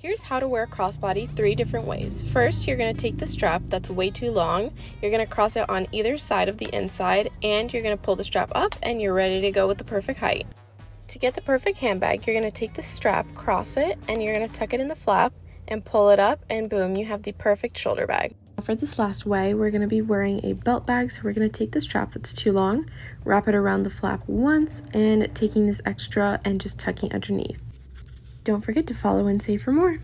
Here's how to wear a crossbody three different ways. First, you're to take the strap that's way too long, you're to cross it on either side of the inside, and you're to pull the strap up and you're ready to go with the perfect height. To get the perfect handbag, you're to take the strap, cross it, and you're to tuck it in the flap and pull it up, and boom, you have the perfect shoulder bag. For this last way, we're to be wearing a belt bag, so we're to take the strap that's too long, wrap it around the flap once, and taking this extra and just tucking underneath. Don't forget to follow and save for more.